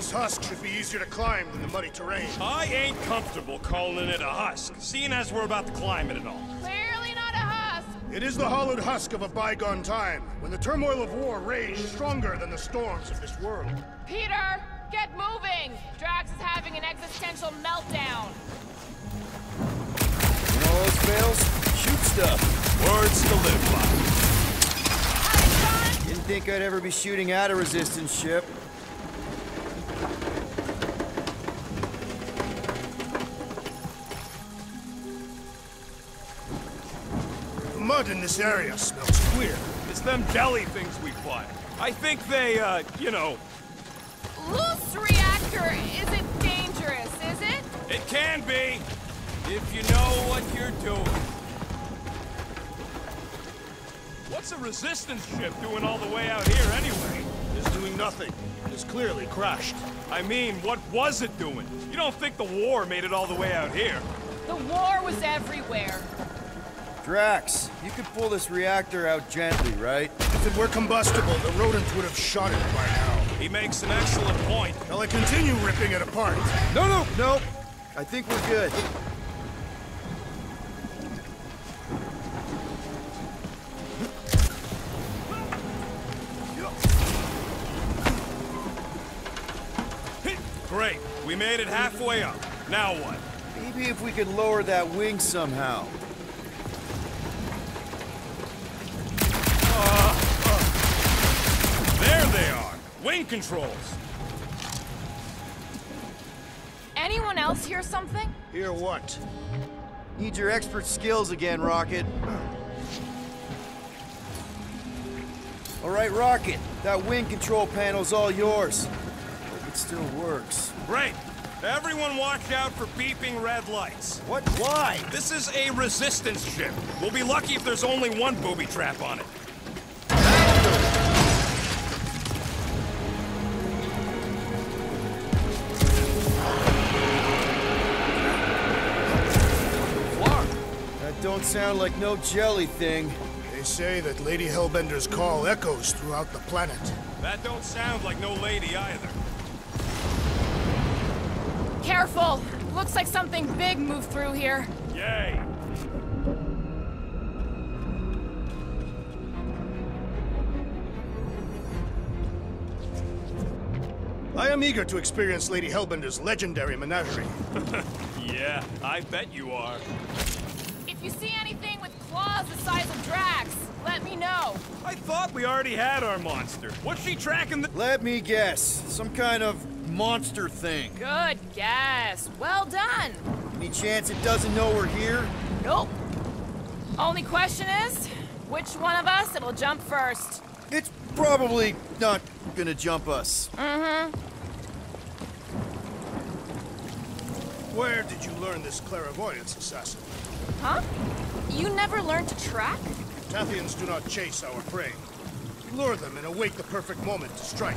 This husk should be easier to climb than the muddy terrain. I ain't comfortable calling it a husk, seeing as we're about to climb it and all. Clearly not a husk. It is the hollowed husk of a bygone time, when the turmoil of war raged stronger than the storms of this world. Peter, get moving. Drax is having an existential meltdown. You know those fails? Shoot stuff. Words to live by. Alexon, Didn't think I'd ever be shooting at a resistance ship. The mud in this area smells queer. It's them jelly things we fought. I think they, uh, you know, loose reactor isn't dangerous, is it? it can be if you know what you're doing. What's a resistance ship doing all the way out here anyway? It's doing nothing. It's clearly crashed. I mean, what was it doing? You don't think the war made it all the way out here? The war was everywhere. Drax, you could pull this reactor out gently, right? If it were combustible, the rodents would have shot it by now. He makes an excellent point. Shall I continue ripping it apart? No, no, no. I think we're good. Great. We made it halfway up. Now what? Maybe if we could lower that wing somehow. There they are. Wing controls. Anyone else hear something? Hear what? Need your expert skills again, Rocket. All right, Rocket. That wing control panel's all yours. Hope it still works. Great. Everyone watch out for beeping red lights. What? Why? This is a resistance ship. We'll be lucky if there's only one booby trap on it. Sound like no jelly thing. They say that Lady Hellbender's call echoes throughout the planet. That don't sound like no lady either. Careful. Looks like something big moved through here. Yay. I am eager to experience Lady Hellbender's legendary menagerie. Yeah, I bet you are. If you see anything with claws the size of Drax, let me know. I thought we already had our monster. What's she tracking the- Let me guess. Some kind of monster thing. Good guess. Well done. Any chance it doesn't know we're here? Nope. Only question is, which one of us it'll jump first? It's probably not gonna jump us. Mm-hmm. Where did you learn this clairvoyance, assassin? Huh? You never learned to track? Tathians do not chase our prey. We lure them and await the perfect moment to strike.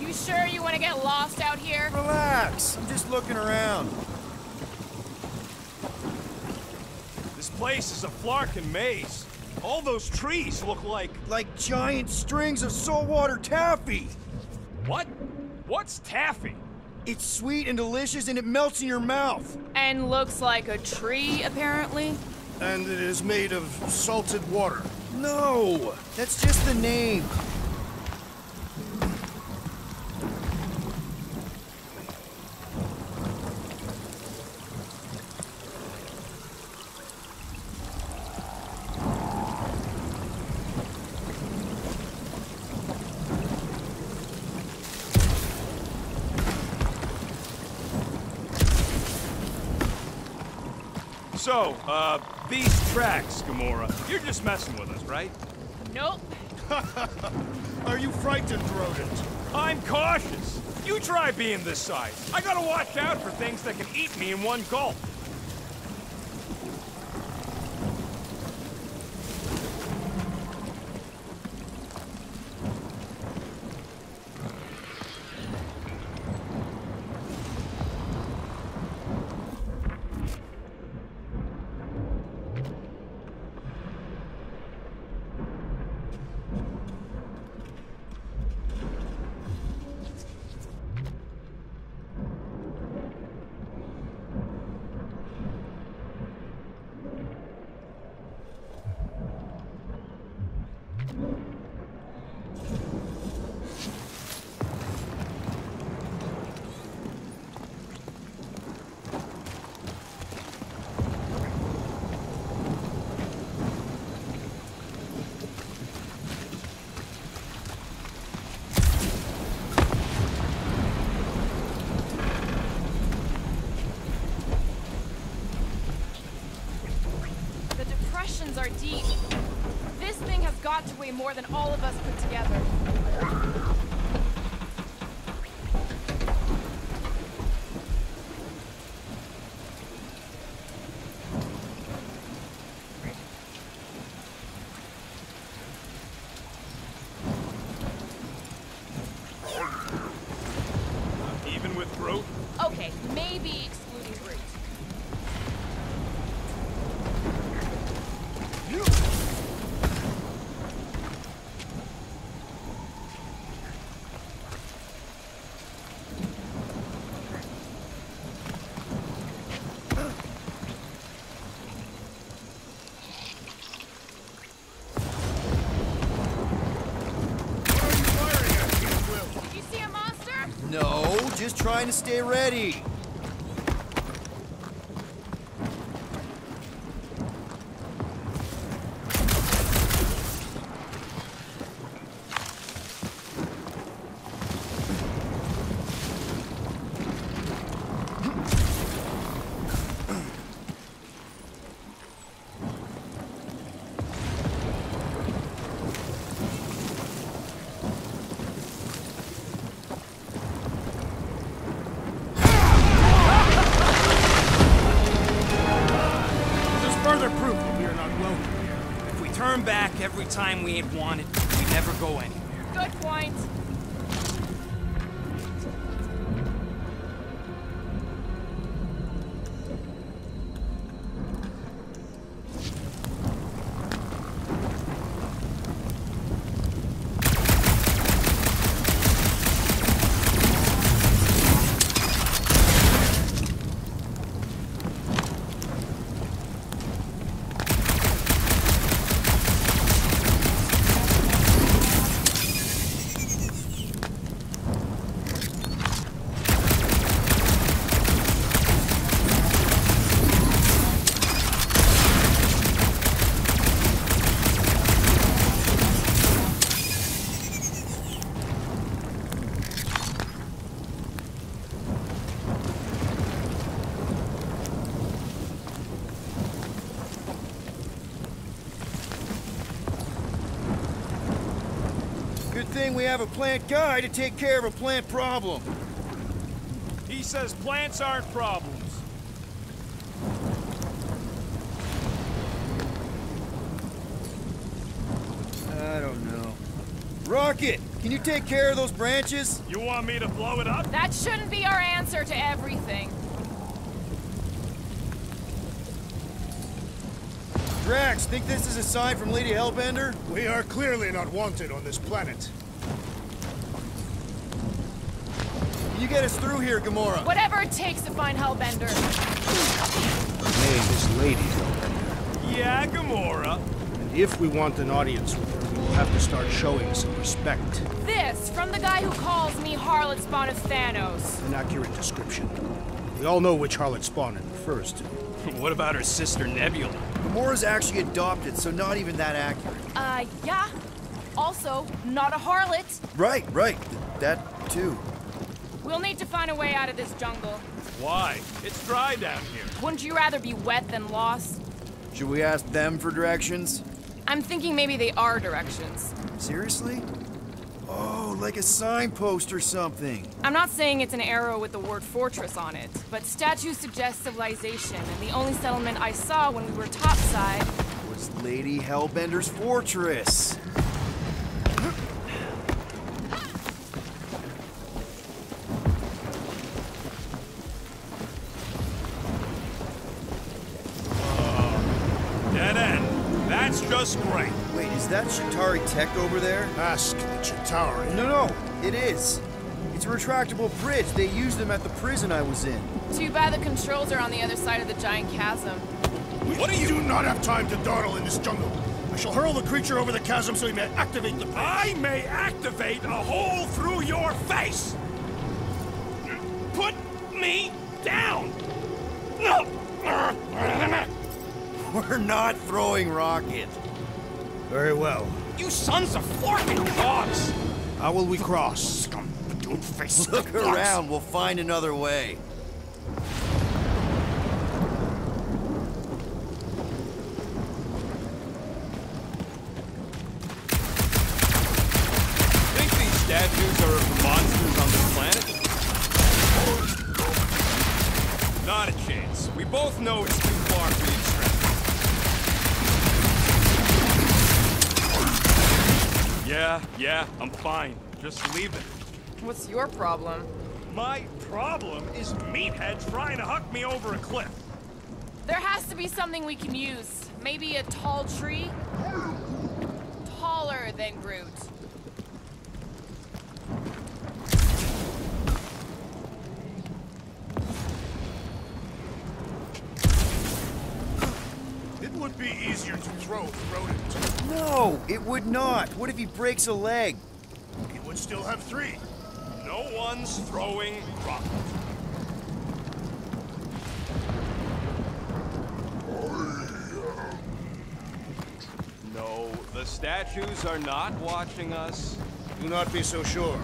You sure you want to get lost out here? Relax. I'm just looking around. This place is a Flarkin maze. All those trees look like... Like giant strings of saltwater taffy. What? What's taffy? It's sweet and delicious and it melts in your mouth. And looks like a tree, apparently. And it is made of salted water. No, that's just the name. So, uh, these tracks, Gamora, you're just messing with us, right? Nope. Are you frightened, rodent? I'm cautious. You try being this size. I gotta watch out for things that can eat me in one gulp. Got to weigh more than all of us put together. Even with Groot? Okay, maybe excluding Groot. What are you firing at, Peter Quill? You see a monster? No, just trying to stay ready. Every time we ain't wanted, we never go anywhere. Good point. Thing we have a plant guy to take care of a plant problem. He says plants aren't problems. I don't know. Rocket, can you take care of those branches? You want me to blow it up? That shouldn't be our answer to everything. Drax, think this is a sign from Lady Hellbender? We are clearly not wanted on this planet. Can you get us through here, Gamora? Whatever it takes to find Hellbender. Her name is Lady Hellbender. Yeah, Gamora. And if we want an audience with her, we will have to start showing some respect. This from the guy who calls me Harlot Spawn of Thanos. An accurate description. We all know which harlot spawn it refers to. What about her sister Nebula? Gamora's actually adopted, so not even that accurate. Uh, yeah. Also, not a harlot. Right, right. Th- that too. We'll need to find a way out of this jungle. Why? It's dry down here. Wouldn't you rather be wet than lost? Should we ask them for directions? I'm thinking maybe they are directions. Seriously? Oh, like a signpost or something. I'm not saying it's an arrow with the word fortress on it, but statues suggest civilization, and the only settlement I saw when we were topside. Was Lady Hellbender's fortress. That Chitauri tech over there? Ask the Chitauri. No, no, it is. It's a retractable bridge. They used them at the prison I was in. Too bad the controls are on the other side of the giant chasm. What do you do not have time to dawdle in this jungle? I shall hurl the creature over the chasm so he may activate the I may activate a hole through your face. Put me down. No. We're not throwing rocket. Very well. You sons of forking dogs! How will we cross? Scum. Don't face Look around. We'll find another way. I'm fine. Just leave it. What's your problem? My problem is meathead trying to huck me over a cliff. There has to be something we can use. Maybe a tall tree? Taller than Groot. It would be easier to throw the rodent. No, it would not. What if he breaks a leg? He would still have three. No one's throwing rock. No, the statues are not watching us. Do not be so sure.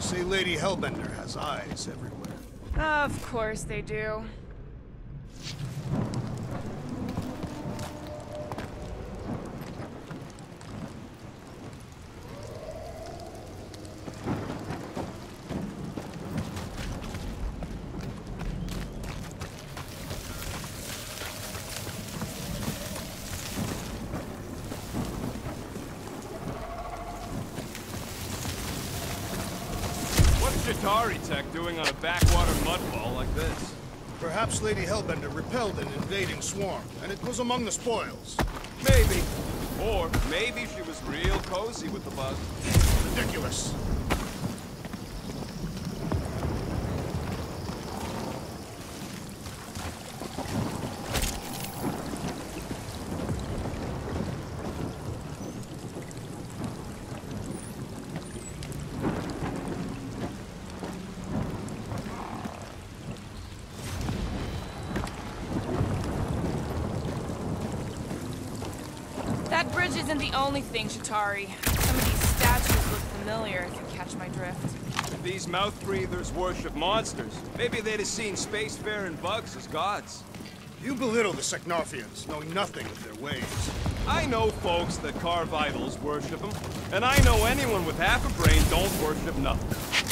Say Lady Hellbender has eyes everywhere. Of course they do. What's Chitauri Tech doing on a backwater mudball like this? Perhaps Lady Hellbender repelled an invading swarm, and it was among the spoils. Maybe. Or maybe she was real cozy with the bug. Ridiculous. That isn't the only thing, Chitauri. Some of these statues look familiar, if you catch my drift. If these mouth breathers worship monsters, maybe they'd have seen spacefaring bugs as gods. You belittle the Seknarfians, knowing nothing of their ways. I know folks that carve idols worship them, and I know anyone with half a brain don't worship nothing.